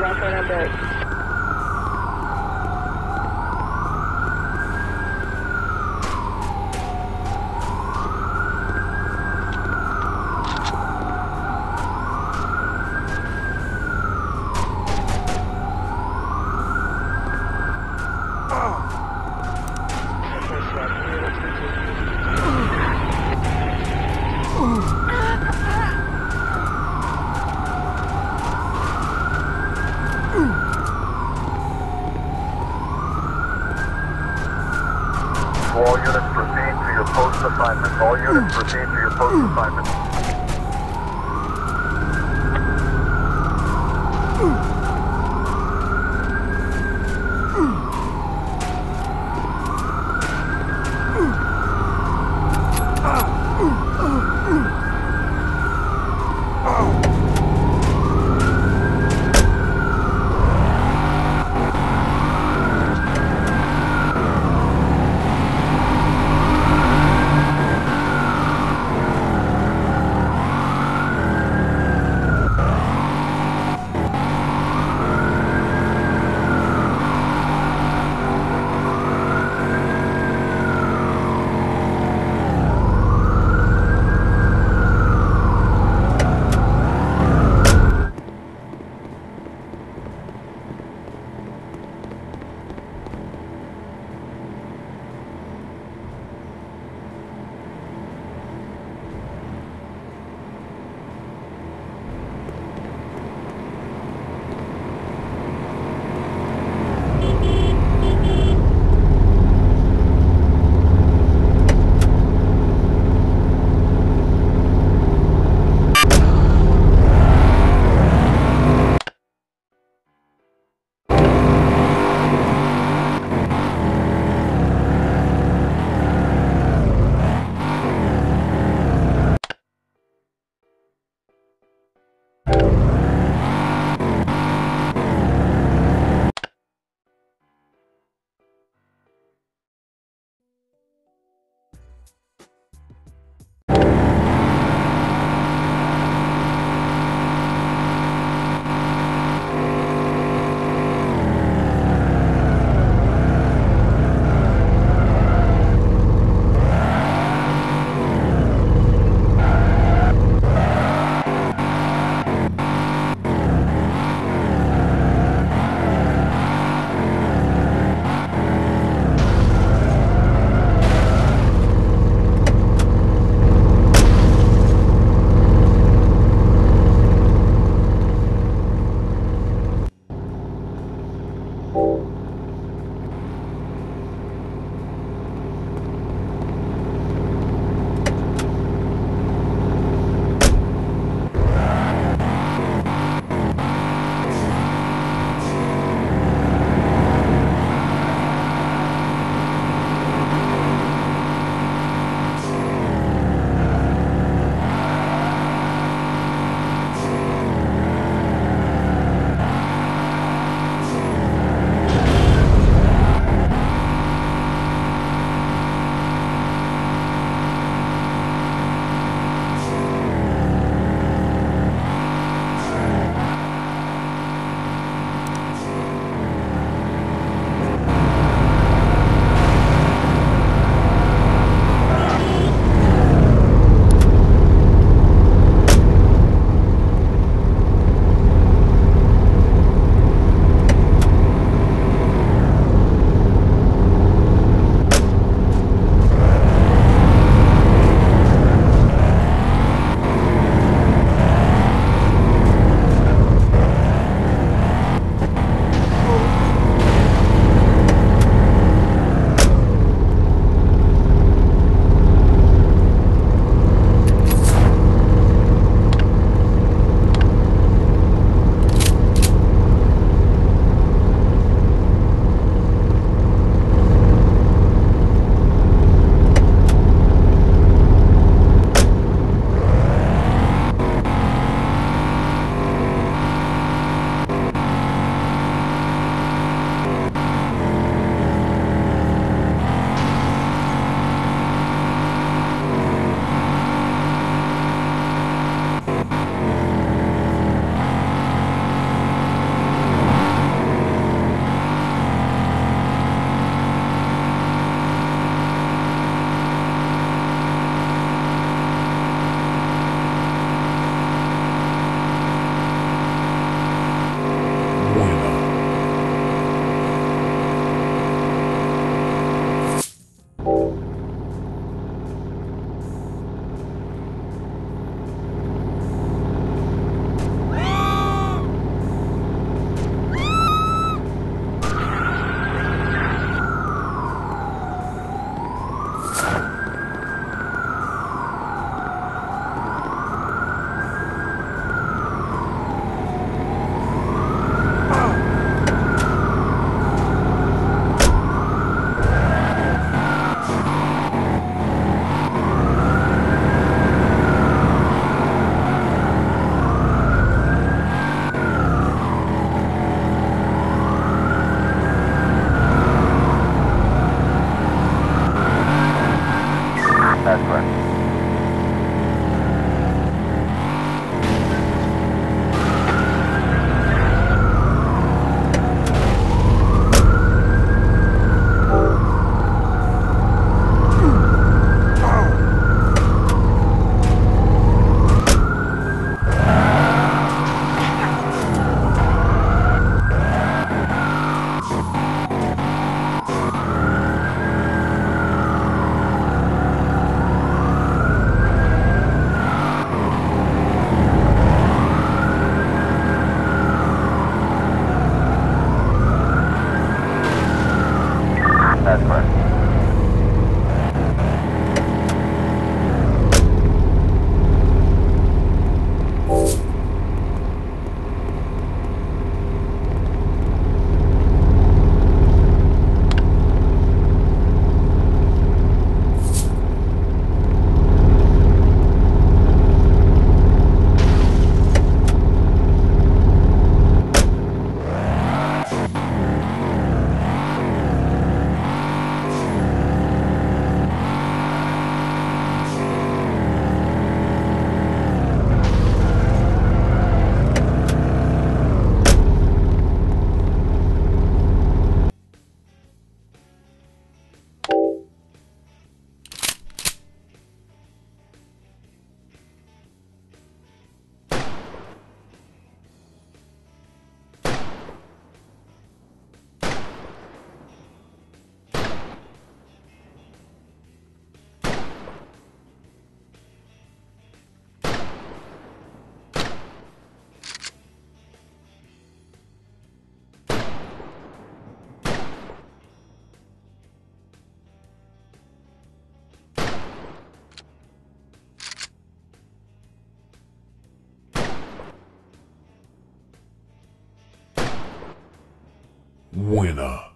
Phone number. All units proceed to your post assignment. All units proceed to your post assignment. America. winner.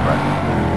that.